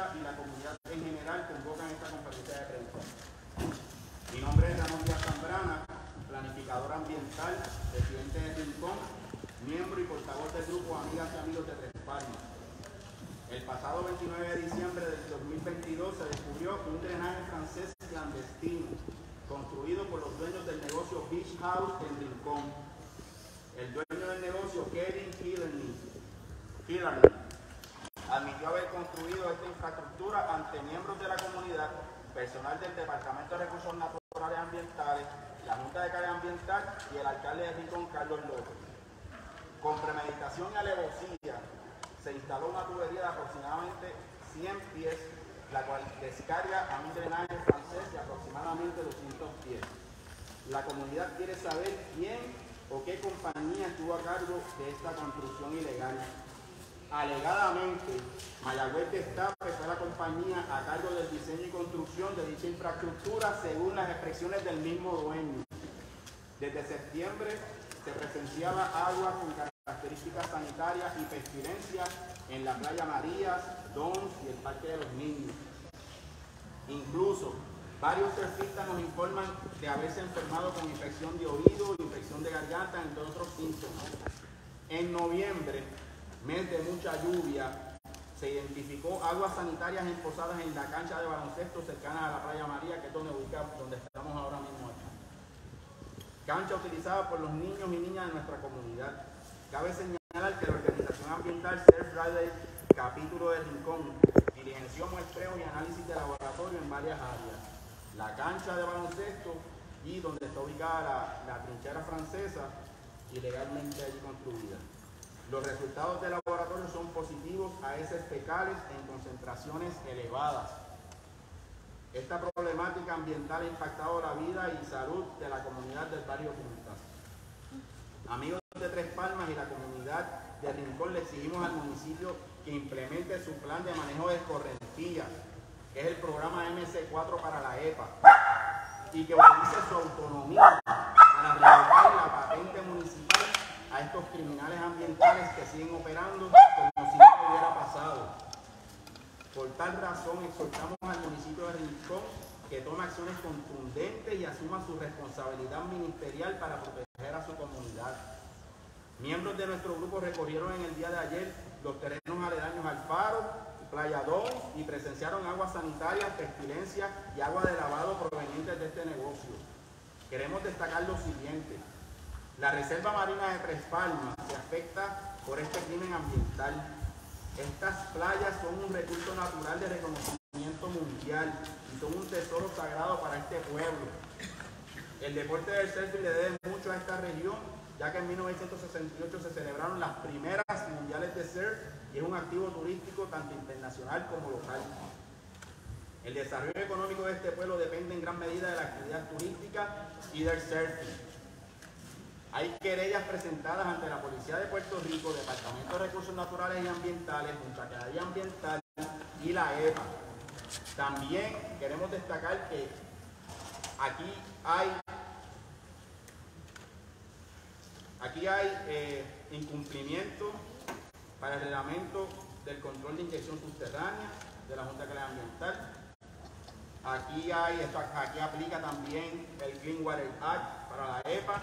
y la comunidad en general convocan esta conferencia de prensa. Mi nombre es Ramón Díaz Zambrana, planificador ambiental, presidente de Rincón, miembro y portavoz del grupo Amigas y Amigos de Tres Palmas. El pasado 29 de diciembre del 2022 se descubrió un drenaje francés clandestino construido por los dueños del negocio Beach House en Rincón. El dueño del negocio, Kevin Hillerny, admitió haber construido esta infraestructura ante miembros de la comunidad, personal del Departamento de Recursos Naturales y Ambientales, la Junta de Calidad Ambiental y el alcalde de Rincón, Carlos López. Con premeditación y alevosía, se instaló una tubería de aproximadamente 100 pies, la cual descarga a un drenaje francés de aproximadamente 200 pies. La comunidad quiere saber quién o qué estuvo a cargo de esta construcción ilegal. Alegadamente, Mayagüez Destape fue la compañía a cargo del diseño y construcción de dicha infraestructura según las expresiones del mismo dueño. Desde septiembre se presenciaba agua con características sanitarias y pestilencias en la playa Marías, Dons y el Parque de los Niños. Varios surfistas nos informan de haberse enfermado con infección de oído, infección de garganta, entre otros síntomas. En noviembre, mes de mucha lluvia, se identificó aguas sanitarias emposadas en la cancha de baloncesto cercana a la playa María, que es donde, donde estamos ahora mismo aquí. Cancha utilizada por los niños y niñas de nuestra comunidad. Cabe señalar que la organización ambiental Surf Friday, capítulo de Rincón, diligenció muestreo y análisis de laboratorio en varias áreas. La cancha de baloncesto y donde está ubicada la, trinchera francesa, ilegalmente allí construida. Los resultados del laboratorio son positivos a heces fecales en concentraciones elevadas. Esta problemática ambiental ha impactado la vida y salud de la comunidad del barrio Punta. Amigos de Tres Palmas y la comunidad de Rincón le exigimos al municipio que implemente su plan de manejo de escorrentías, que es el programa MC4 para la EPA, y que utilice su autonomía para revocar la patente municipal a estos criminales ambientales que siguen operando como si no hubiera pasado. Por tal razón exhortamos al municipio de Rincón que tome acciones contundentes y asuma su responsabilidad ministerial para proteger a su comunidad. Miembros de nuestro grupo recorrieron en el día de ayer los terrenos aledaños al Faro, Playa 2 y presenciaron aguas sanitarias, pestilencias y agua de lavado provenientes de este negocio. Queremos destacar lo siguiente. La Reserva Marina de Tres Palmas se afecta por este crimen ambiental estas playas son un recurso natural de reconocimiento mundial y son un tesoro sagrado para este pueblo. El deporte del surfing le debe mucho a esta región, ya que en 1968 se celebraron las primeras mundiales de surf y es un activo turístico tanto internacional como local. El desarrollo económico de este pueblo depende en gran medida de la actividad turística y del surfing. Hay querellas presentadas ante la Policía de Puerto Rico, Departamento de Recursos Naturales y Ambientales, Junta Canaria Ambiental y la EPA. También queremos destacar que aquí hay aquí hay eh, incumplimiento para el reglamento del control de inyección subterránea de la Junta Canaria Ambiental. Aquí hay, aquí aplica también el Clean Water Act para la EPA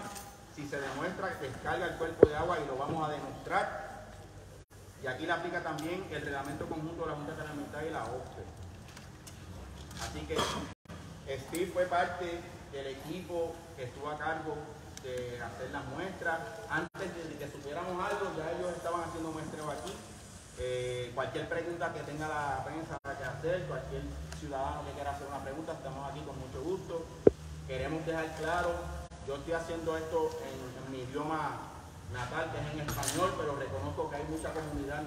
si se demuestra que descarga el cuerpo de agua y lo vamos a demostrar. Y aquí le aplica también el reglamento conjunto de la Junta Ambiental y la OPE. Así que Steve fue parte del equipo que estuvo a cargo de hacer las muestras. Antes de que supiéramos algo, ya ellos estaban haciendo muestreos aquí. Eh, cualquier pregunta que tenga la prensa que hacer, cualquier ciudadano que quiera hacer una pregunta, estamos aquí con mucho gusto. Queremos dejar claro yo estoy haciendo esto en, mi idioma natal, que es en español, pero reconozco que hay mucha comunidad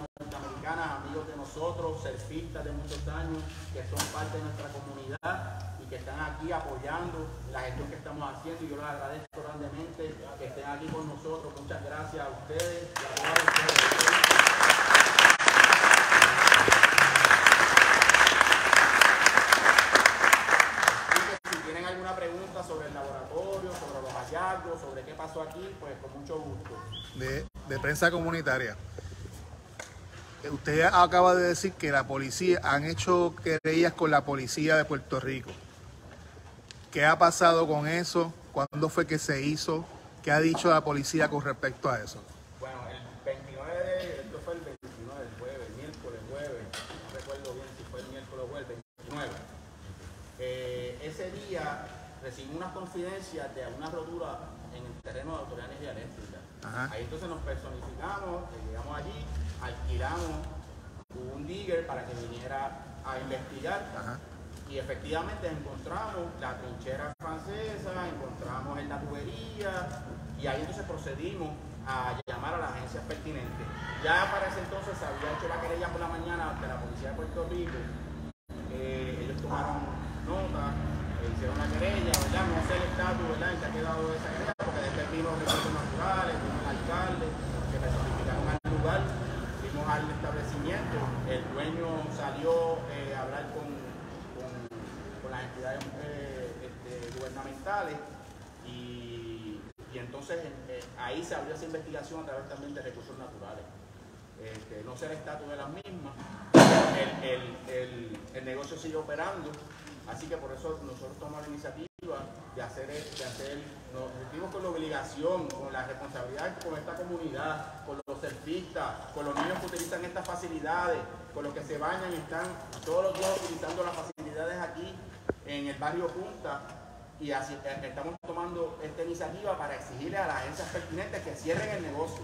amigos de nosotros, surfistas de muchos años, que son parte de nuestra comunidad y que están aquí apoyando la gestión que estamos haciendo y yo les agradezco grandemente que estén aquí con nosotros. Muchas gracias a ustedes y a ustedes. sobre qué pasó aquí, pues con mucho gusto. De, de prensa comunitaria. Usted acaba de decir que la policía han hecho querellas con la policía de Puerto Rico. ¿Qué ha pasado con eso? ¿Cuándo fue que se hizo? ¿Qué ha dicho la policía con respecto a eso? Bueno, el 29 de, esto fue el 29, el jueves, el miércoles, jueves, no recuerdo bien si fue el miércoles o el 29. Eh, ese día recibimos una confidencia de una rotura en el terreno de Autoridad Eléctrica. Ahí entonces nos personificamos, llegamos allí, alquilamos un digger para que viniera a investigar. Ajá. Y efectivamente encontramos la trinchera francesa, encontramos en la tubería y ahí entonces procedimos a llamar a las agencias pertinentes. Ya para ese entonces se había hecho la querella por la mañana de la Policía de Puerto Rico. Eh, ellos tomaron nota, eh, hicieron la querella, ¿verdad? No sé el estatus, ¿verdad? Que ha quedado esa querella, porque después vino recursos naturales, vino el alcalde, que me notificaron al lugar, fuimos al establecimiento, el dueño salió eh, a hablar con, con, las entidades eh, este, gubernamentales y, y entonces eh, ahí se abrió esa investigación a través también de recursos naturales. Este, no sé el estatus de las mismas, el- el- el negocio sigue operando, así que por eso nosotros tomamos la iniciativa de hacer, de hacer nos sentimos con la obligación, con la responsabilidad con esta comunidad, con los surfistas, con los niños que utilizan estas facilidades, con los que se bañan y están todos los días utilizando las facilidades aquí en el barrio Punta. Y así eh, estamos tomando esta iniciativa para exigirle a las agencias pertinentes que cierren el negocio.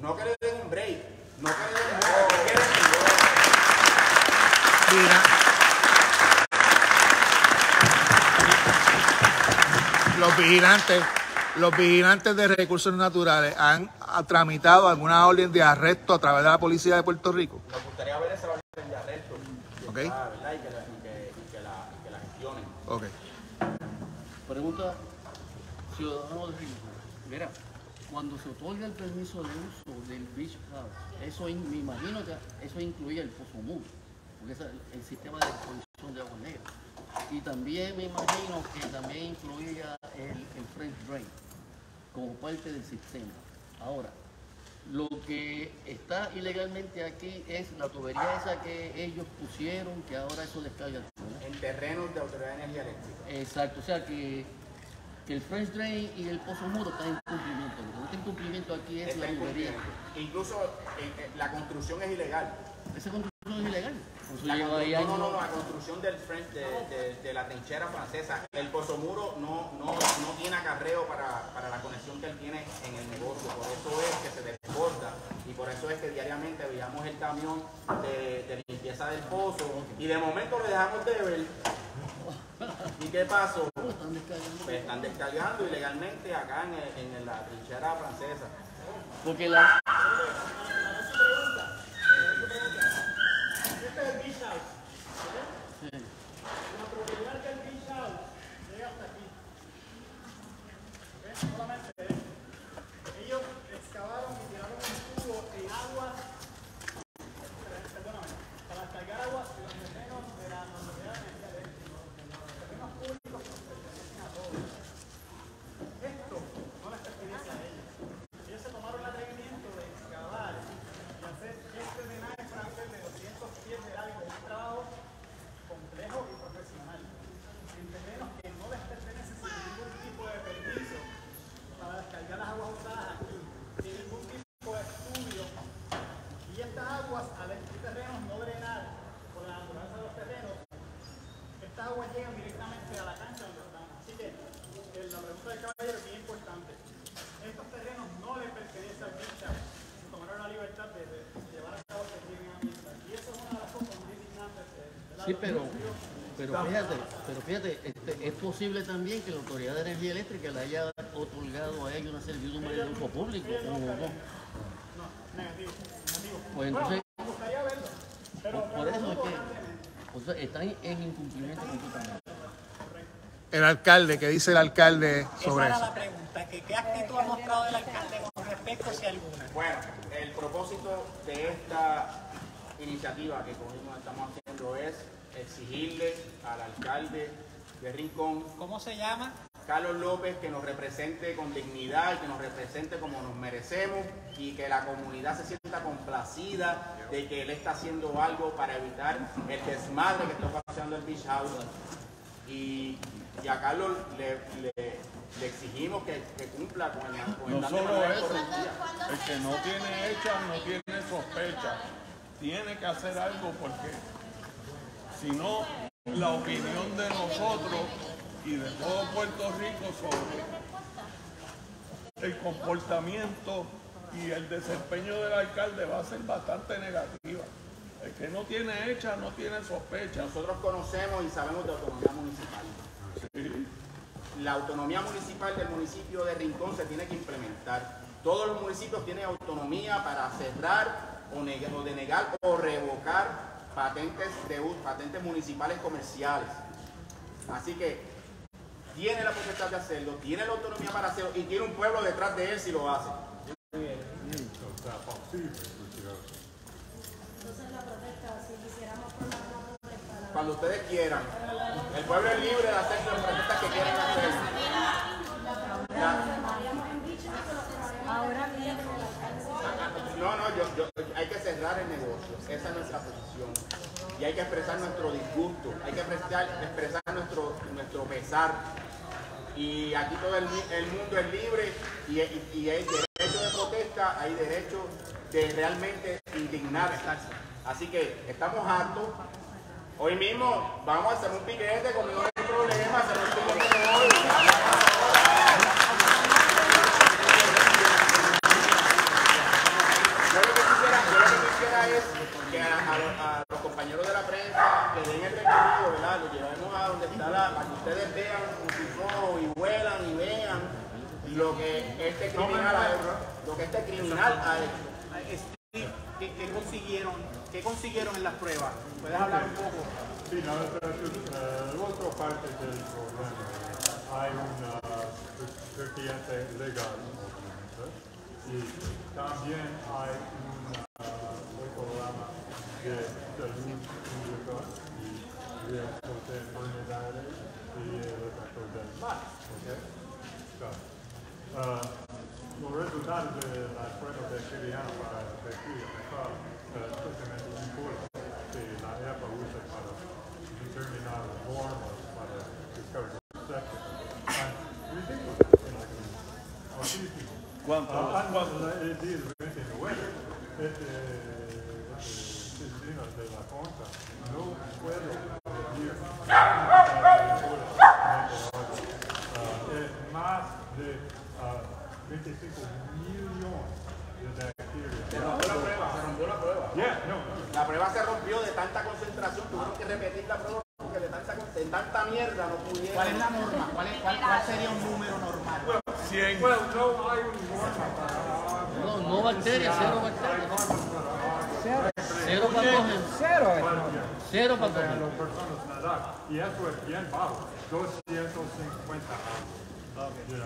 No que le den un break, no que le den un que. Los vigilantes, los vigilantes de recursos naturales han tramitado alguna orden de arresto a través de la policía de Puerto Rico. Nos gustaría ver esa orden de arresto. Ok. está, ¿verdad? Y que la, y que, y que la, y que la gestionen. Ok. Pregunta ciudadano de Rico. Mira, cuando se otorga el permiso de uso del beach house, eso me imagino que eso incluye el pozo muro, porque es el, sistema de disposición de agua negra. Y también me imagino que también incluía el, el French drain como parte del sistema. Ahora, lo que está ilegalmente aquí es la tubería esa que ellos pusieron, que ahora eso descarga al suelo. En terrenos de Autoridad de Energía Eléctrica. Exacto, o sea que, que el French Drain y el Pozo Muro están en cumplimiento. Lo que está en cumplimiento aquí es Está la tubería. Incluso eh, eh, la construcción es ilegal. Esa construcción es ilegal. No, no, no, la construcción del French, de, de- de la trinchera francesa. El pozomuro no, no, no tiene acarreo para, para la conexión que él tiene en el negocio. Por eso es que se desborda y por eso es que diariamente veíamos el camión de, de limpieza del pozo y de momento lo dejamos de ver. ¿Y qué pasó? Están descargando. Están descargando ilegalmente acá en, el- en la trinchera francesa. Porque la, Este es el beach house. sí. La propiedad del beach house llega hasta aquí. ¿Ves? Solamente esto. Ellos excavaron y tiraron un tubo en agua. Perdóname. Para descargar agua de los terrenos de la Autoridad de Energía Eléctrica. Los terrenos públicos que pertenecen a todos. Esto no les pertenece a ellos. Ellos se tomaron el atrevimiento de excavar y hacer este drenaje francés de 200 pies de largo, un trabajo complejo y profesional, en terrenos que no les pertenece sin ningún tipo de permiso para descargar las aguas usadas aquí, sin ningún tipo de estudio. Y estas aguas, al estos terrenos no drenar por la naturaleza de los terrenos, estas aguas llegan directamente a la cancha donde están. Así que eh, la pregunta del caballero es bien importante. Estos terrenos no le pertenecen al Beach House. Se tomaron la libertad de, de llevar a cabo que tienen ambiental. Y eso es una de las cosas muy indignantes. de- de la- Sí, pero, pero fíjate, pero fíjate, este, es posible también que la Autoridad de Energía Eléctrica le haya otorgado a ellos una servidumbre de uso público. no. Negativo, negativo. Pues entonces, Me gustaría verlo. Pero, por, por eso es que o sea, están en incumplimiento completamente. El alcalde, ¿qué dice el alcalde sobre Esa era eso? la pregunta, que qué actitud ha mostrado el alcalde con respecto si alguna. Bueno, el propósito de esta iniciativa que mismo estamos haciendo es exigirle al alcalde de Rincón, ¿Cómo se llama? Carlos López que nos represente con dignidad y que nos represente como nos merecemos y que la comunidad se sienta complacida de que él está haciendo algo para evitar el desmadre que está pasando el Beach House. Y, y a Carlos le, le- le exigimos que, que cumpla con el, con No solo eso, el que no tiene hecha no tiene sospecha. Tiene que hacer algo porque si no, la opinión de nosotros y de todo Puerto Rico sobre el comportamiento y el desempeño del alcalde va a ser bastante negativa. El que no tiene hecha no tiene sospecha. Nosotros conocemos y sabemos de autonomía municipal. Sí. La autonomía municipal del municipio de Rincón se tiene que implementar. Todos los municipios tienen autonomía para cerrar o denegar o revocar patentes, de, u- patentes municipales comerciales. Así que tiene la potestad de hacerlo, tiene la autonomía para hacerlo y tiene un pueblo detrás de él si lo hace. Cuando ustedes quieran. El pueblo es libre de hacer las protestas que quieran hacer. No, no, yo, yo- hay que cerrar el negocio. Esa es nuestra posición. Y hay que expresar nuestro disgusto, hay que expresar, expresar nuestro, nuestro pesar. Y aquí todo el, el mundo es libre y, y- hay derecho de protesta, hay derecho de realmente indignarse. Así que estamos hartos. Hoy mismo vamos a hacer un piquete con no problema, hacer un piquete. Yo lo que quisiera, yo lo que quisiera es que a, a los- a los compañeros de la prensa que den el recorrido, ¿verdad? Lo llevemos a donde está la, para que ustedes vean con sus ojos y vuelan y vean lo que este criminal ha hecho. Lo que este criminal ha hecho. ¿qué, qué consiguieron, ¿Qué consiguieron en las pruebas? ¿Puedes hablar un poco? Sí, la verdad es que la otra parte del problema hay un uh, vertiente legal, obviamente, y también hay un programa de salud pública y de enfermedades y el efecto del mar. ¿ok? So, uh, los resultados de las pruebas de Chiliano para detectar mejor uh, simplemente importa que la EPA usa para determinar normas para descargar sector. And ridiculous, like, autístico. ¿Cuánto? Ah, cuando el día 29, este, este vecino de la concha no puedo medir Ah, es más de ah, 25 millones de bacterias. Se rompió la prueba, se rompió la prueba. Yeah, no, La prueba se rompió de tanta concentración, tuvieron que repetir la prueba porque de tanta, de tanta mierda no pudieron. ¿Cuál es la norma? ¿Cuál, es- cuál, cuál sería un número normal? 100. Well, no hay un norma para No, no bacterias, cero bacterias. Cero. Cero para patógenos. las personas nadar. Y eso es bien bajo, 250 años. You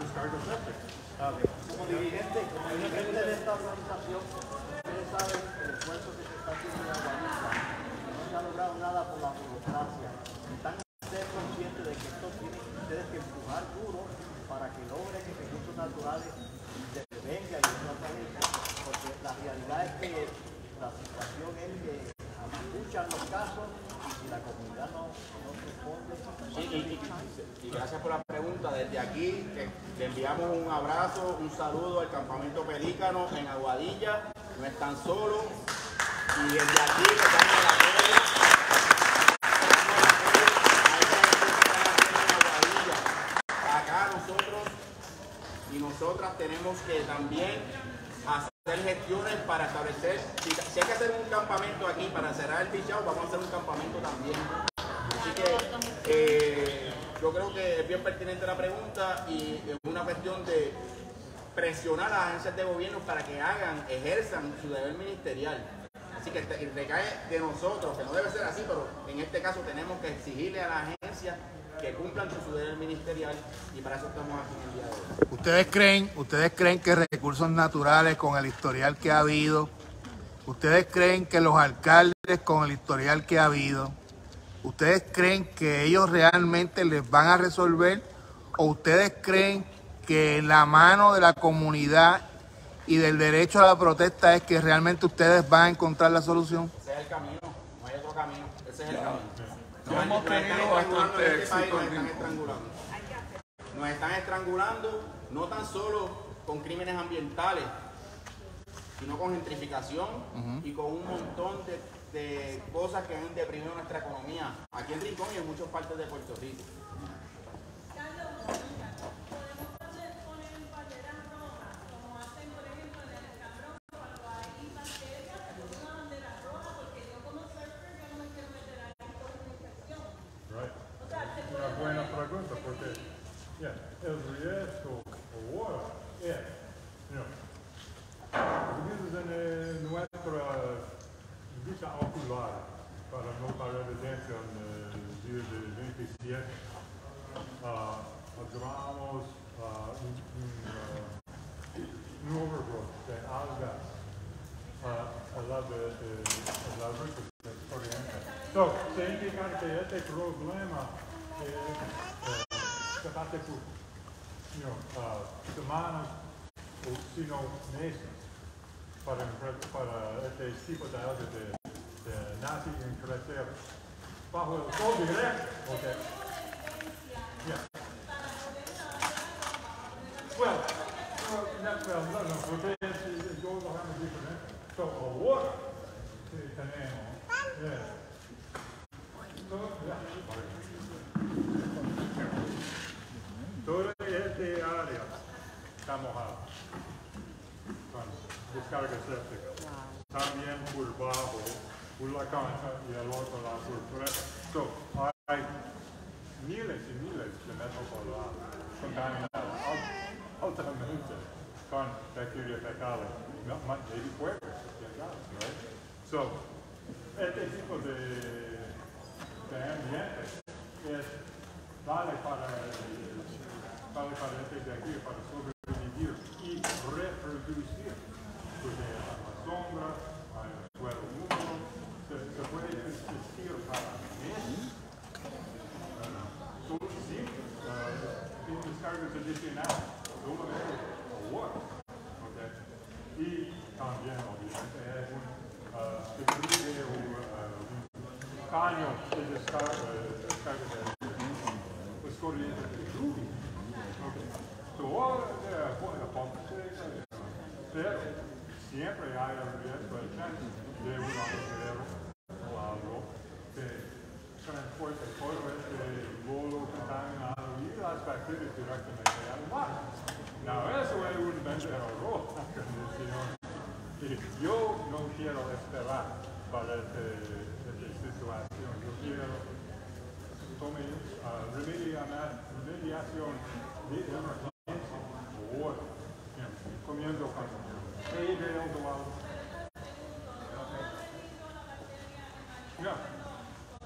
descargo séptico. Como dirigente, como dirigente de esta organización, ustedes saben el esfuerzo que se está haciendo en Aguadilla. No se ha logrado nada por la burocracia ustedes conscientes de que esto tienen ustedes que empujar duro para que logren que recursos naturales intervenga y no aparezca, porque la realidad es que la situación es que escuchan los casos y si la comunidad no, no responde, Sí, y, y- y gracias por la pregunta. Desde aquí eh, le enviamos un abrazo, un saludo al campamento Pelícano en Aguadilla. No están solos. Y desde aquí les damos el apoyo. Acá nosotros y nosotras tenemos que también hacer gestiones para establecer, si, hay que hacer un campamento aquí para cerrar el bichado, vamos a hacer un campamento también. Así que eh, yo creo que es bien pertinente la pregunta y es una cuestión de presionar a las agencias de gobierno para que hagan, ejerzan su deber ministerial. Así que recae de nosotros, que no debe ser así, pero en este caso tenemos que exigirle a las agencias que cumplan su deber ministerial y para eso estamos aquí en el día de hoy. ¿Ustedes creen, ustedes creen que recursos naturales con el historial que ha habido ¿Ustedes creen que los alcaldes con el historial que ha habido, ustedes creen que ellos realmente les van a resolver o ustedes creen que la mano de la comunidad y del derecho a la protesta es que realmente ustedes van a encontrar la solución? Ese es el camino, no hay otro camino. Ese es el camino. No hemos Nos están tenido estrangulando bastante en este país, éxito Nos están estrangulando. Nos están estrangulando no tan solo con crímenes ambientales, sino con gentrificación y con un montón de, de cosas que han deprimido nuestra economía aquí en Rincón y en muchas partes de Puerto Rico. Right. Una buena pregunta porque yeah, el riesgo ahora es, you know, vivimos en eh, nuestra vista ocular para no pagar evidencia en el día del 27. ah, observamos ah, un, un, ah, un overgrowth de algas ah, al lado de, de, de la ruta del oriente. So, se indica que este problema eh, eh, se hace por you know, ah, semanas o si no meses para, enfre- para este tipo de algas de, de nazi en crecer bajo el sol directo. Okay. Yeah. Well, well, no, well, no, no, porque es, es, yo lo hago diferente. So, ahora, sí, tenemos, yeah. So, yeah. Toda esta área está mojada con descarga séptica. También por bajo, por la cancha y el otro lado por frente. So, hay miles y miles de metros cuadrados contaminados al- altamente con bacterias fecales, no, ma- maybe fuertes, quién sabe, right? So, este tipo de, de ambiente es, vale para, vale para este de aquí, para sobrevivir y reproducir. Porque a la sombra, al suelo húmedo, se, se puede existir para meses. So, sí, uh, descargas adicionales, solamente agua, ¿ok? Y también, obviamente, es un uh, declive o uh, un caño de descarga, descarga de pues corriente de lluvia. ¿ok? So, ahora, eh, bueno, pompa seca, eh, pero siempre hay el riesgo de chance de un agujero o algo que transporta todo este bolo contaminado y las bacterias directamente al mar. Now, eso es un verdadero condición. Y yo no quiero esperar para este, esta situación. Yo quiero tome uh, remediana- remediación de emergencia know, comiendo con. No,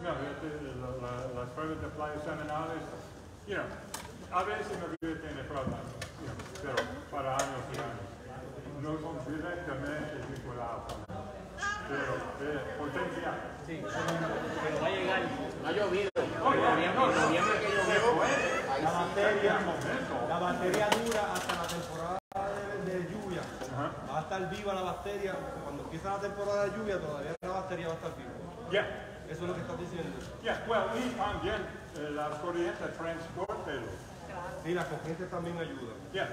no, este, la- la- las pruebas de playas seminales, you a veces me río tiene problemas, you know, pero para años y años. No son directamente vinculados con eso. Pero de potencial. Pero va a llegar No ha llovido. Oh, yeah, En no, noviembre, noviembre que llovió, ahí la momento. la batería dura hasta la temporada de, de lluvia. Ajá. Va a estar viva la batería. Cuando empieza la temporada de lluvia, todavía la batería va a estar viva. Yeah. Eso es lo que estás diciendo. Yeah, well, y también eh, la corriente transporte. Sí, la corriente también ayuda. Yeah.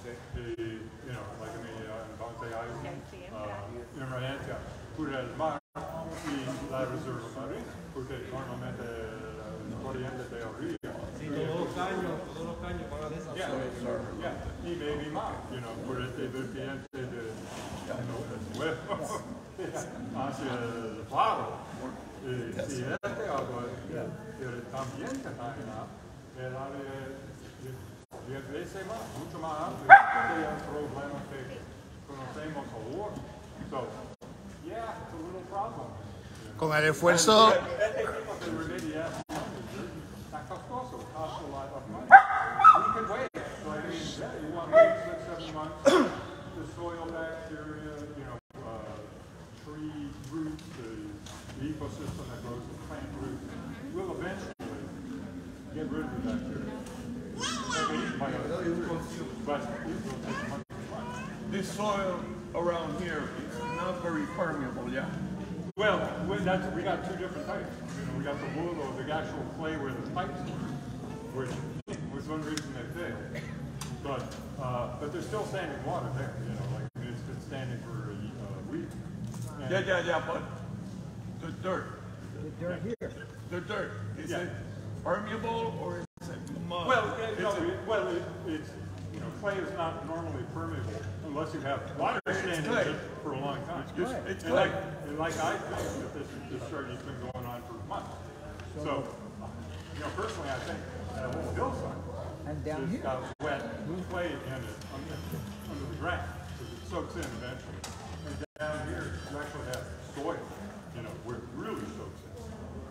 Okay. Y, you know, like en mi uh, entonces hay una emergencia por el mar y la reserva marina, porque normalmente corriente de orilla. Sí, todos los caños, todos los caños van a Yeah, yeah, y maybe más, you know, por este vertiente de, you know, del suelo hacia el faro. Y si este agua también el área veces más, mucho más amplio que el problema que conocemos ahora. So, yeah, it's a little problem. Con el esfuerzo, De remediación está costs a lot of money. We can wait, so I mean, you want to wait six, seven months, the soil bacteria, you know, uh, tree roots, the, the ecosystem that grows the plant roots will eventually get rid of the bacteria. It. This soil around here is not very permeable, yeah? Well, we, that's, we got two different types. You know, we got the wool or the actual clay where the pipes were, which was one reason they failed. But, uh, but there's still standing water there, you know, like, I mean, it's been standing for a uh, week. And- Yeah, yeah, yeah, but the dirt, They're here. the dirt, is Yeah. it permeable or is it mud? Well, it, no, it, well, it, it's, you know, clay is not normally permeable unless you have water standing for a long time. It's just- it's And like, and like I think that this, this strategy's been going on for months. So, you know, personally, I think that whole hillside And down has here. got wet clay in it under, under the ground, because it soaks in eventually. And down here, you actually have soil, you know, where it really soaks in.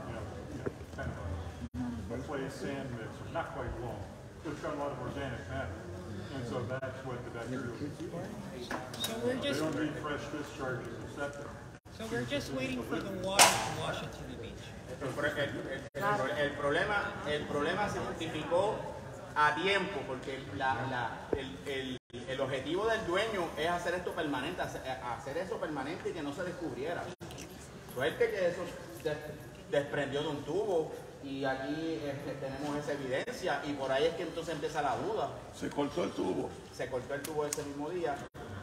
You know, you know, kind of a, clay sand mix, not quite but it's got a lot of organic matter. And so that's what the bacteria. So we're They just, don't need fresh discharges of septic. so we're just waiting for the water to wash into the beach. El, pro- el- el- el- el problema, el problema se identificó a tiempo porque la- la- el, el- el objetivo del dueño es hacer esto permanente, hacer, hacer eso permanente y que no se descubriera. Suerte que eso des- desprendió de un tubo y aquí este, tenemos esa evidencia y por ahí es que entonces empieza la duda. Se cortó el tubo. se cortó el tubo ese mismo día,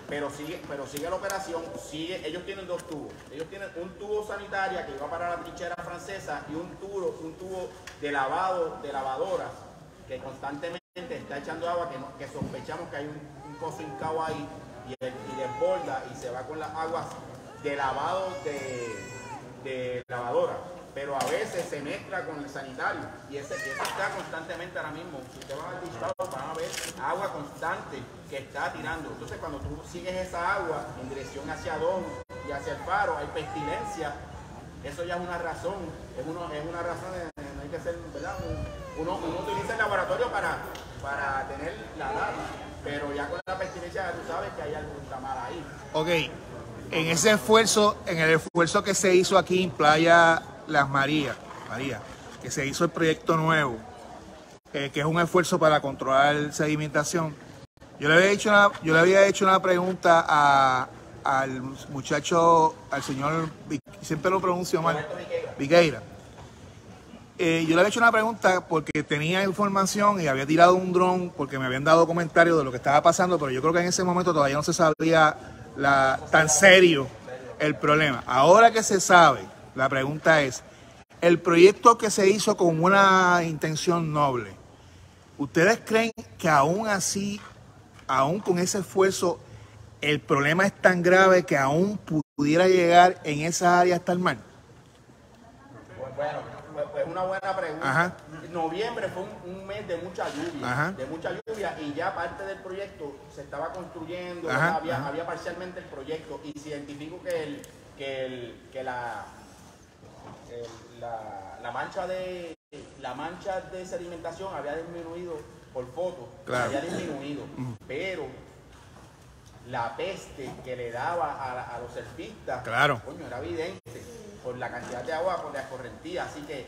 pero sigue, pero sigue la operación, sigue, ellos tienen dos tubos, ellos tienen un tubo sanitaria que iba para la trinchera francesa y un tubo, un tubo de lavado, de lavadoras, que constantemente está echando agua, que, no- que sospechamos que hay un, un pozo hincado ahí y, el- y desborda y se va con las aguas de lavado de, de lavadora. Pero a veces se mezcla con el sanitario y ese, ese está constantemente ahora mismo. Si usted va al distrito van a ver agua constante que está tirando. Entonces cuando tú sigues esa agua en dirección hacia Don y hacia el faro, hay pestilencia. Eso ya es una razón, es, uno, es una razón, de- de- no hay que ser, ¿verdad? Un- Uno, uno utiliza el laboratorio para, para tener la data, pero ya con la pestilencia tú sabes que hay algo está mal ahí. Ok, en ese esfuerzo, en el esfuerzo que se hizo aquí en Playa Las Marías, María, que se hizo el proyecto nuevo, eh, que es un esfuerzo para controlar sedimentación, yo le había hecho una, yo le había hecho una pregunta a- al muchacho, al señor, siempre lo pronuncio mal, Viqueira. Eh, yo le había hecho una pregunta porque tenía información y había tirado un dron porque me habían dado comentarios de lo que estaba pasando, pero yo creo que en ese momento todavía no se sabía tan serio el problema. Ahora que se sabe, la pregunta es, el proyecto que se hizo con una intención noble, ¿ustedes creen que aún así, aún con ese esfuerzo, el problema es tan grave que aún pudiera llegar en esa área hasta el mar? Bueno, pues- pues una buena pregunta. Ajá. Noviembre fue un, un mes de mucha lluvia, Ajá. de mucha lluvia y ya parte del proyecto se estaba construyendo, había parcialmente el proyecto y se identificó que, el, que, el, que la, el- la, la mancha de la mancha de sedimentación había disminuido por foto, Claro. había disminuido, pero la peste que le daba a, los surfistas, Claro. coño, era evidente por la cantidad de agua, por la escorrentía. Así que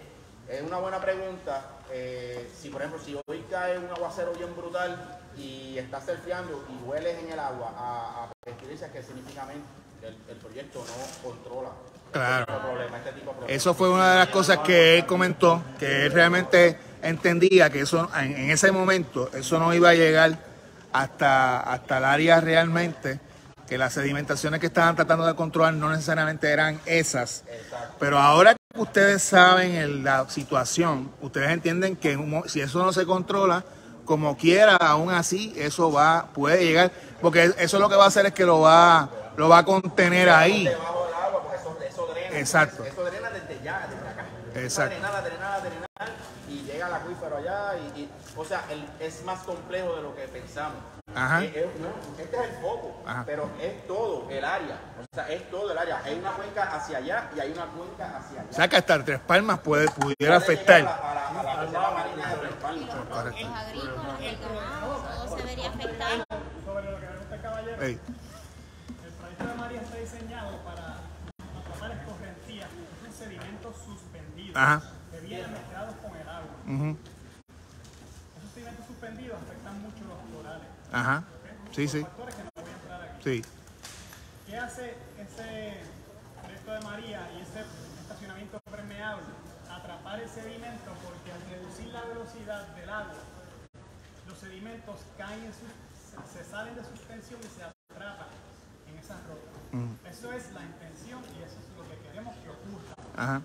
es una buena pregunta. eh, si, por ejemplo, si hoy cae un aguacero bien brutal y estás surfeando y hueles en el agua a, a pestilencias, que significativamente el, el proyecto no controla Claro. Eso fue una de las cosas que él comentó, que él realmente entendía que eso en, ese momento eso no iba a llegar hasta, hasta el área realmente, que las sedimentaciones que estaban tratando de controlar no necesariamente eran esas. Pero ahora que ustedes saben el- la situación, ustedes entienden que si eso no se controla, como quiera, aún así, eso va, puede llegar, porque eso lo que va a hacer es que lo va, lo va a contener ahí. Debajo del agua, porque eso, eso drena. Exacto. Eso drena desde ya, desde acá. Exacto. Drenar, drenar, drenar y llega al acuífero allá. Y, y- o sea, el- es más complejo de lo que pensamos. Ajá. No, este es el foco, Ajá. pero es todo el área. O sea, es todo el área. Hay una cuenca hacia allá y hay una cuenca hacia allá. O sea que hasta Tres Palmas puede, pudiera afectar. A la, a la, a la reserva marina de Tres Palmas. Los agrícolas, el ganado, todo se vería afectado. Sobre lo que pregunta el caballero, Ey, el proyecto de María está diseñado para atrapar escorrentía María es un sedimento suspendido Ajá. que viene mezclados con el agua. Esos sedimentos suspendidos afectan mucho los florales. Ajá. Sí, sí. Factores que no voy a entrar aquí. Sí. ¿Qué hace ese proyecto de María y ese estacionamiento permeable? Atrapar el sedimento porque al reducir la velocidad del agua, los sedimentos caen en su- se, se salen de suspensión y se atrapan en esas rocas. Eso es la intención y eso es lo que queremos que ocurra. Ajá.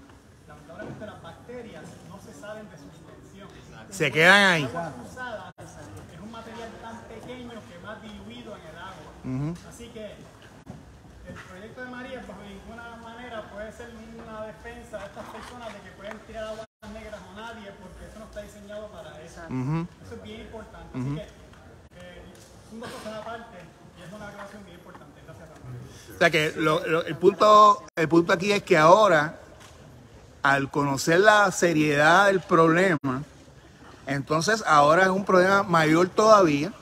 Bacterias no se salen de suspensión. Se quedan ahí. Cruzada es un material tan pequeño que va diluido en el agua. Así que el proyecto de María bajo ninguna manera puede ser una defensa de estas personas de que pueden tirar aguas negras o nadie porque eso no está diseñado para eso. Eso es bien importante. Así que eh, son dos cosas aparte y es una aclaración bien importante. Gracias, Ramón. O sea que lo- lo- el, punto, el punto aquí es que ahora, al conocer la seriedad del problema, entonces ahora es un problema mayor todavía,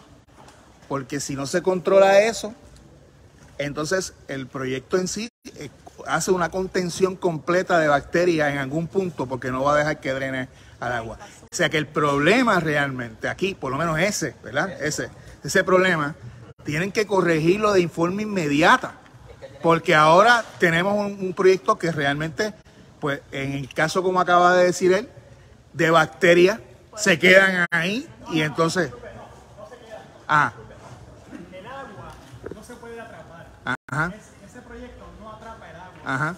porque si no se controla eso, entonces el proyecto en sí eh, hace una contención completa de bacterias en algún punto, porque no va a dejar que drene al agua. O sea que el problema realmente aquí, por lo menos ese, ¿verdad? Ese, ese problema, tienen que corregirlo de forma inmediata. Porque ahora tenemos un, un proyecto que realmente, pues en el caso como acaba de decir él, de bacterias se quedan ahí y entonces... Ah, El agua no se puede atrapar. ajá, Es- ese proyecto no atrapa el agua. ajá,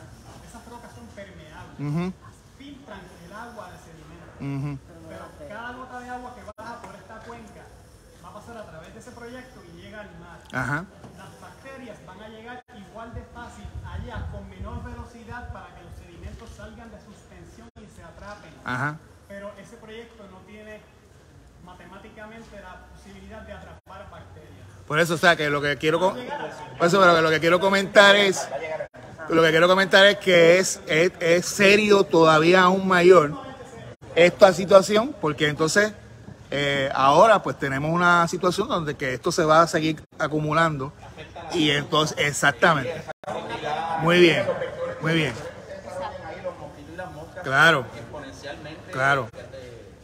Esas rocas son permeables. Filtran el agua del sedimento. Pero cada gota de agua que baja por esta cuenca va a pasar a través de ese proyecto y llega al mar. ajá, Las bacterias van a llegar igual de fácil allá con menor velocidad para que salgan de suspensión y se atrapen. ajá. Pero ese proyecto no tiene matemáticamente la posibilidad de atrapar bacterias. Por eso, o sea, que lo que quiero por eso, pero que lo que quiero comentar es lo que quiero comentar es que es, es, es serio todavía aún mayor esta situación, porque entonces eh, ahora pues tenemos una situación donde que esto se va a seguir acumulando y entonces exactamente. Muy bien, muy bien. ahí los mosquitos y las moscas Claro, exponencialmente claro.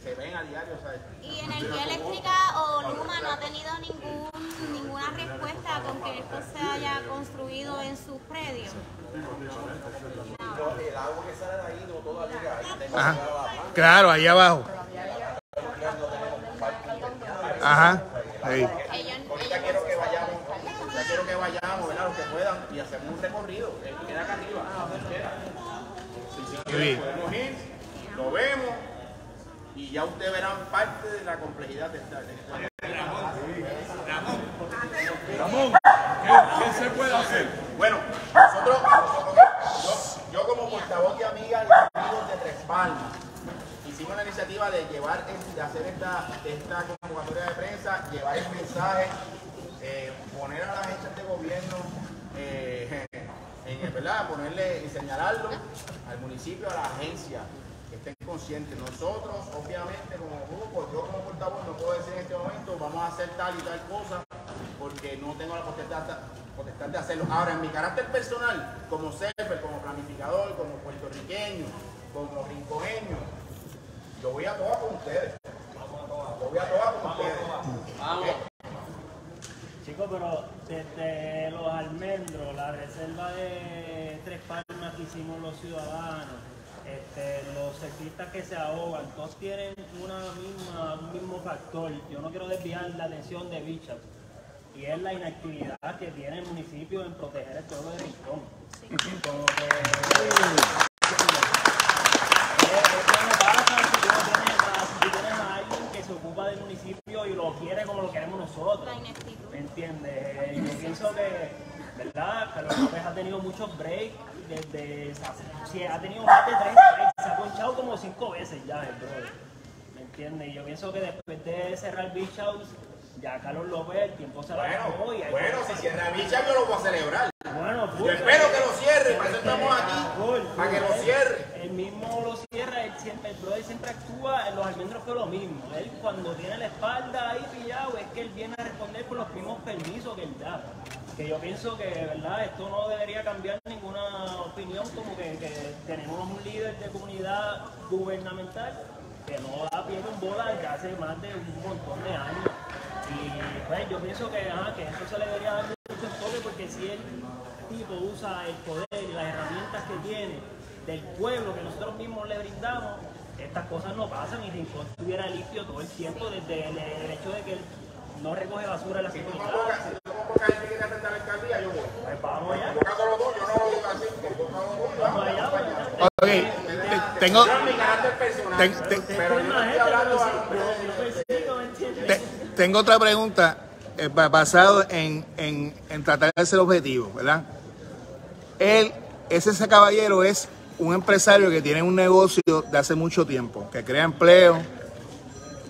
se ven a diario. Sea, Y energía eléctrica o Luma no ha tenido ningún, ninguna respuesta con que esto se haya construido en sus predios. Ajá. Claro, ahí abajo. Ajá. ahí. Ellos, ahorita quiero que vayamos, ya quiero que vayamos, ¿verdad? Los que puedan, y hacemos un recorrido. Él queda acá arriba. él queda. Sí, sí, Muy bien. podemos ir, lo vemos, y ya ustedes verán parte de la complejidad de esta. de esta- Ramón, ¿qué, qué se puede hacer? Bueno, nosotros, yo, yo como portavoz de amigas y amigos de Tres Palmas, hicimos la iniciativa de llevar, de hacer esta, esta convocatoria de prensa, llevar el mensaje, eh, poner a las agencias de gobierno, eh, en, ¿verdad? Ponerle y señalarlo al municipio, a la agencia, que estén conscientes. Nosotros, obviamente, como grupo, yo como portavoz no puedo decir en este momento, vamos a hacer tal y tal cosa, porque no tengo la potestad, potestad de hacerlo. Ahora, en mi carácter personal, como server, como planificador, como puertorriqueño, como rinconeño, yo voy a todas con ustedes. Yo voy a todas con ustedes. Chicos, pero desde los almendros, la reserva de Tres Que hicimos los ciudadanos, este, los ciclistas que se ahogan, todos tienen una misma, un mismo factor. Yo no quiero desviar la atención de Bicha, y es la inactividad que tiene el municipio en proteger el pueblo de Rincón. Como que- si tienes a- alguien que se ocupa del municipio y lo quiere como lo queremos nosotros. ¿Me entiendes? Eh, Yo pienso que, ¿verdad? Carlos López ha tenido muchos breaks, desde, sí, ha tenido más de tres breaks, se ha ponchado como cinco veces ya el brother. ¿Me entiendes? Y yo pienso que después de cerrar Beach House, ya Carlos López el tiempo se la acabó y hay Bueno, si cierra Bicha, yo lo voy a celebrar. Bueno, Yo full. espero que lo cierre, para eso estamos aquí, Full, para que lo cierre. Él mismo lo cierra, él siempre, el brother siempre actúa, en los almendros fue lo mismo. Él cuando tiene la espalda ahí pillado es que él viene a responder por los mismos permisos que él da. Que yo pienso que, ¿verdad? Esto no debería cambiar una opinión como que, que tenemos un líder de comunidad gubernamental que no da pie con bola desde hace más de un montón de años. Y pues yo pienso que, ajá, que eso se le debería dar mucho enfoque porque si el tipo usa el poder y las herramientas que tiene del pueblo que nosotros mismos le brindamos, estas cosas no pasan y Rincón estuviera limpio todo el tiempo desde el, el hecho de que él no recoge basura en la Si tú comunidad. convocas, si tú convocas gente que quiere frente a la alcaldía, yo voy. Pues vamos allá. Yo persigo, ¿me entiendes? te- tengo otra pregunta eh, ba- basado en, en, en tratar de ser objetivo, ¿verdad? Él, ese, ese caballero es un empresario que tiene un negocio de hace mucho tiempo, que crea empleo,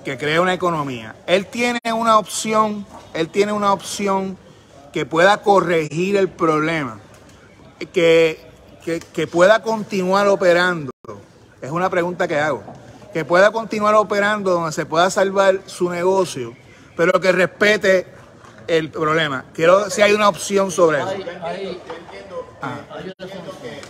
que crea una economía. Él tiene una opción, él tiene una opción que pueda corregir el problema, que, que, que pueda continuar operando. Es una pregunta que hago. Que pueda continuar operando donde se pueda salvar su negocio, pero que respete el problema. Quiero ver si hay una opción sobre eso. Yo entiendo, yo entiendo, Ah. que, yo entiendo que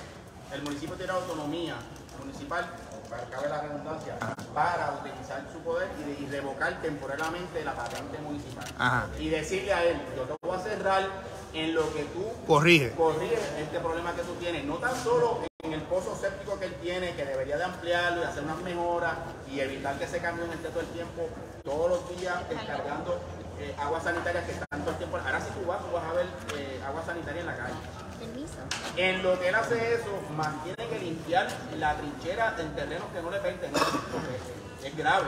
el municipio tiene autonomía municipal, para cabe la redundancia, para utilizar su poder y, de- y revocar temporalmente la patente municipal. Ajá. Y decirle a él, yo te voy a cerrar en lo que tú Corrige. corriges este problema que tú tienes, no tan solo en el pozo séptico que él tiene, que debería de ampliarlo y hacer unas mejoras y evitar que ese camión esté todo el tiempo, todos los días descargando eh, aguas sanitarias que están todo el tiempo. Ahora si tú vas, tú vas a ver eh, agua sanitaria en la calle. Permiso. En lo que él hace eso, mantiene que limpiar la trinchera en terrenos que no le pertenecen. Es grave.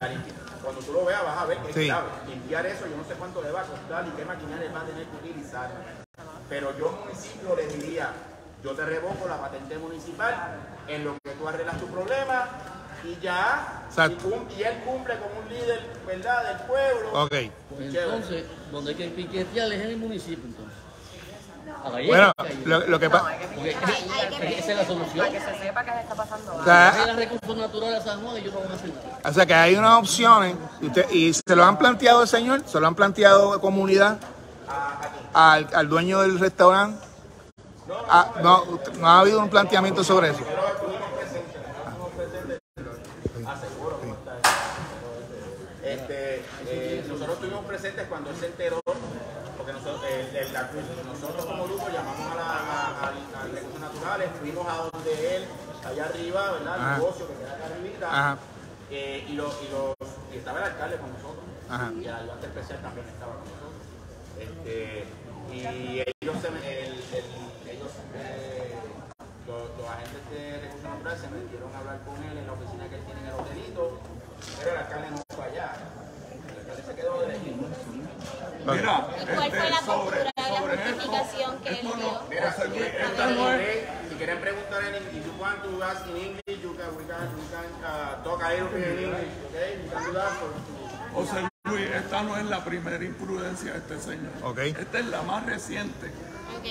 la limpi- Cuando tú lo veas, vas a ver que es Sí. grave. Limpiar eso, yo no sé cuánto le va a costar y qué maquinaria va a tener que utilizar. Pero yo, municipio, le diría: yo te revoco la patente municipal en lo que tú arreglas tu problema y ya. Exacto. Y, cum- y él cumple como un líder, ¿verdad?, del pueblo. Ok. pues entonces, donde hay que piquetear es en el municipio, entonces. La Bueno, lo, lo que pasa... Porque Hay que esa es la solución. Que se sepa que se está pasando algo. O sea, Hay los recursos naturales a San Juan y ellos no van a hacer nada. O sea que hay unas opciones y, usted- y se lo han planteado el señor, se lo han planteado a comunidad, al, al dueño del restaurante. Ah, no, no ha habido un planteamiento sobre eso. Pero estuvimos presentes, ¿no? estuvimos presentes, aseguro cómo está eso. Este, eh, nosotros estuvimos presentes cuando él se enteró, porque nosotros, el- el- la- nosotros como grupo llamamos a la, a, a- a Recursos Naturales, fuimos a donde él, allá arriba, ¿verdad? El Ajá. negocio que queda acá arribita, Ajá. eh, y, los, y, los, y estaba el alcalde con nosotros, Ajá. y el ayudante especial también estaba con nosotros. Este, y ellos, se, me- el, el, ellos eh, los, los agentes de recursos naturales se metieron a hablar con él en la oficina que él tiene en el hotelito, pero el alcalde no fue allá. El alcalde se quedó de lejos. Mira, ¿Y cuál fue la este, sobre, postura, la sobre esto, justificación que él dio? no, Mira, esta no es, si quieren preguntar en inglés, if you want to ask in English, you can, we can, we can uh, talk a little bit in English, okay? You can do that for, José Luis, esta no es la primera imprudencia de este señor. Ok. Esta es la más reciente. Ok.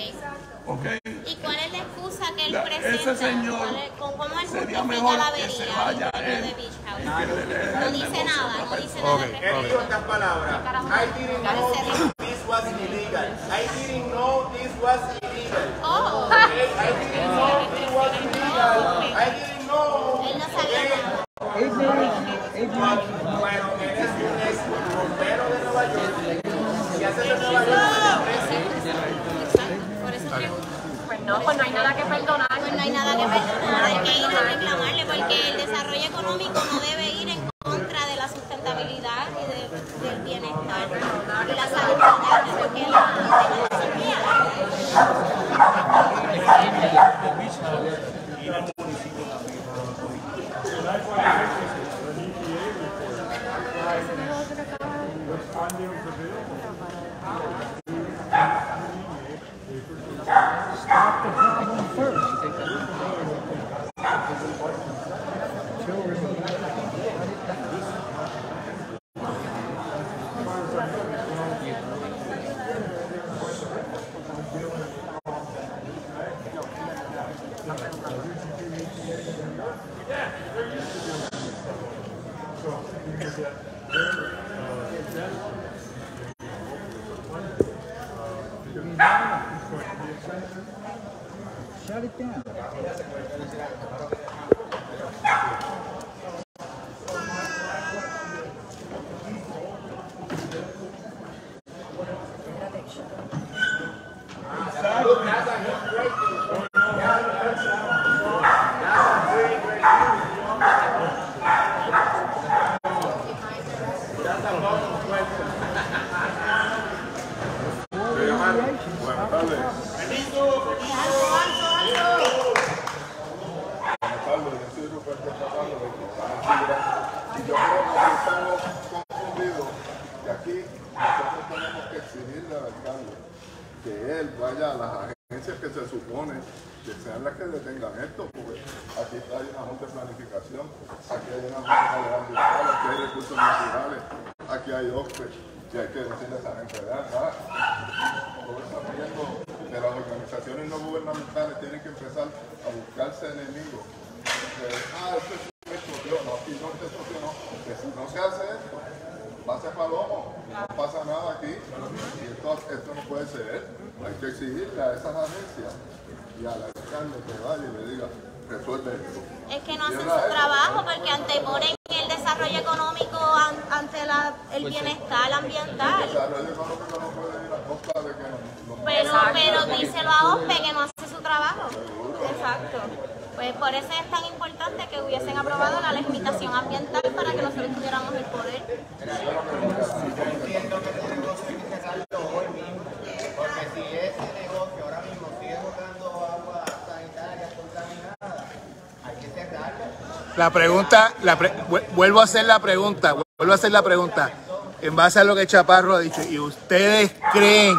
¿Ok? ¿Y cuál es la excusa que él La- presenta? ese señor ¿Cuál es- con- ¿Cómo él sería mejor la que avería se vaya él. de Beach House? que No el dice nada, no dice nada. Él dijo estas palabras. I didn't know this was illegal. I didn't know this was illegal. Oh, Okay? I didn't know this was illegal. I didn't know. él no sabía nada. Bueno, él es un ex bombero de Nueva York. Si hace de Nueva York, Por eso pregunto. Pues no, pues no hay nada que perdonar. Pues no hay nada que ir a reclamarle porque el desarrollo económico no debe ir en contra de la sustentabilidad y de- del bienestar y la salud Shut it down. Agencias y al alcalde que vaya y le diga, resuelve esto. Es que no hacen su trabajo porque anteponen el desarrollo económico an- ante la- el bienestar El ambiental. desarrollo económico no puede ir a costa de que no, no Pero, pero díselo a OSPE que no hace su trabajo. Exacto. Pues por eso es tan importante que hubiesen aprobado la limitación ambiental para que nosotros tuviéramos el poder. entiendo que ese negocio hay que cerrarlo hoy mismo. Porque si ese negocio ahora mismo sigue botando agua sanitaria contaminada, hay que cerrarlo. La pregunta, la pre- vu- vuelvo a hacer la pregunta, vuelvo a hacer la pregunta. En base a lo que Chaparro ha dicho, ¿y ustedes creen,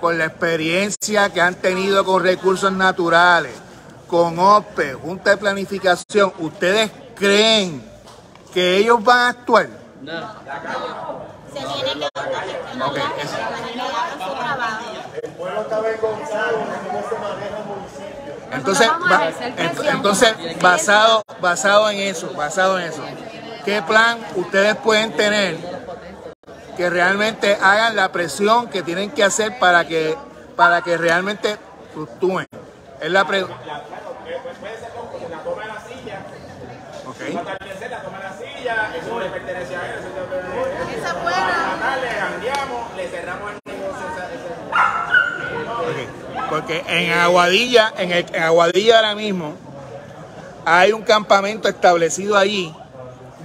con la experiencia que han tenido con recursos naturales, con OPE, Junta de Planificación, ustedes creen que ellos van a actuar? Se tiene que gestionar Ok, la gente para que hagan su trabajo. El pueblo está avergonzado de cómo se maneja. Entonces, ba- entonces basado, basado en eso, basado en eso, ¿qué plan ustedes pueden tener que realmente hagan la presión que tienen que hacer para que, para que realmente fluctúen? Es la puede ser como la toma de la silla. Eso le pertenece a él. Eso es de- de- de- Esa Vamos fuera. a matarle, jangueamos, le cerramos el negocio. esa- ese- Ok. En Aguadilla, en, el- Aguadilla ahora mismo, hay un campamento establecido allí,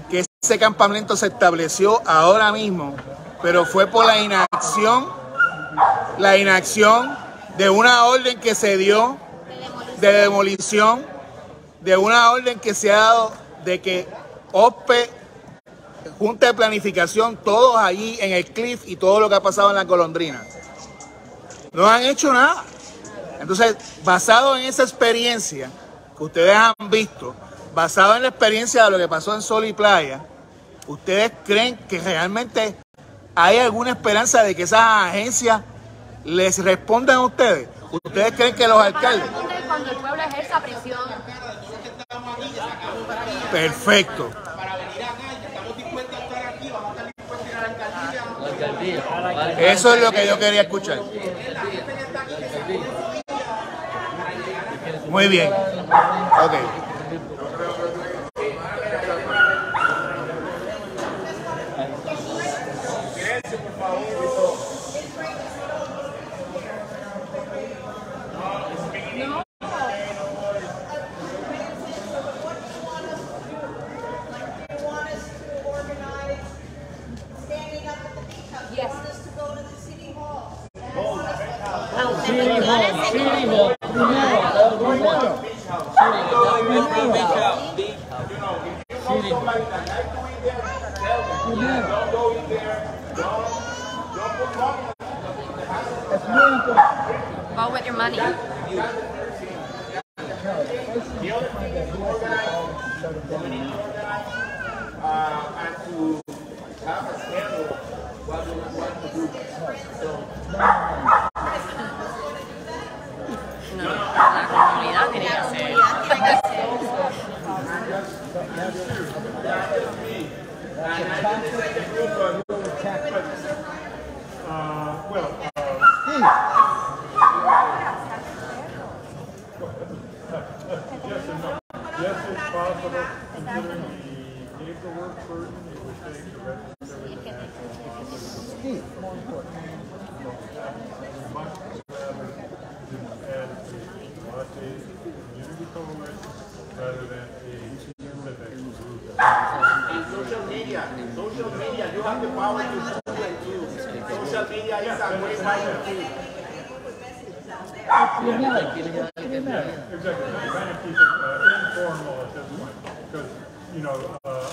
que ese campamento se estableció ahora mismo, pero fue por la inacción, la inacción de una orden que se dio de demolición, de una orden que se ha dado de que OPE, Junta de Planificación, todos allí en el cliff y todo lo que ha pasado en la golondrina. No han hecho nada. Entonces, basado en esa experiencia que ustedes han visto, basado en la experiencia de lo que pasó en Sol y Playa, ¿ustedes creen que realmente hay alguna esperanza de que esas agencias les respondan a ustedes? ¿Ustedes creen que los alcaldes? cuando el pueblo ejerza presión. Perfecto. Para venir acá, y estamos dispuestos a estar aquí, vamos a estar dispuestos a ir a la alcaldía. La alcaldía. Eso es lo que yo quería escuchar. Muy bien. Ok. Community coalition rather than a specific social media, social media, you have the power to. Social media is a great way to Exactly, trying to keep it uh, informal at this point, because, you know, uh,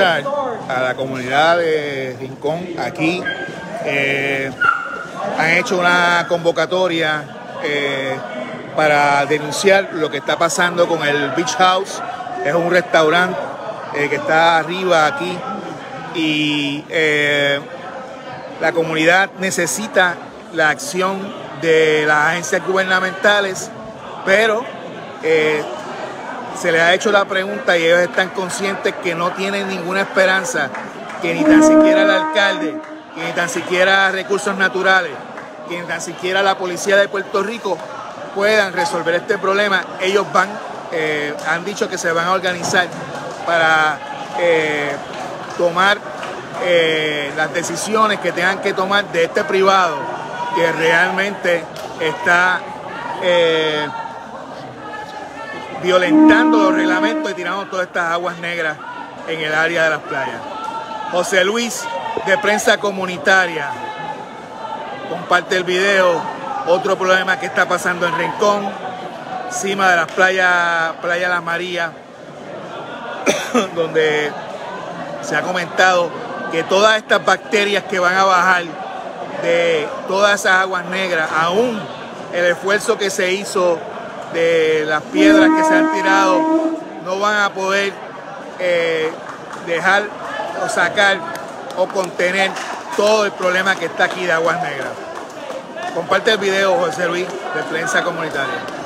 a la comunidad de Rincón aquí. eh, han hecho una convocatoria eh, para denunciar lo que está pasando con el Beach House. Es un restaurante eh, que está arriba aquí y la comunidad necesita la acción de las agencias gubernamentales, pero se les ha hecho la pregunta y ellos están conscientes que no tienen ninguna esperanza, que ni tan siquiera el alcalde, que ni tan siquiera recursos naturales, que ni tan siquiera la policía de Puerto Rico puedan resolver este problema. Ellos van, eh, han dicho que se van a organizar para eh, tomar eh, las decisiones que tengan que tomar de este privado que realmente está violentando los reglamentos y tirando todas estas aguas negras en el área de las playas. José Luis de Prensa Comunitaria comparte el video. Otro problema que está pasando en Rincón, encima de las playas, Playa Las Marías, donde se ha comentado que todas estas bacterias que van a bajar de todas esas aguas negras, aún el esfuerzo que se hizo de las piedras que se han tirado, no van a poder eh, dejar o sacar o contener todo el problema que está aquí de aguas negras. Comparte el video, José Luis, de Prensa Comunitaria.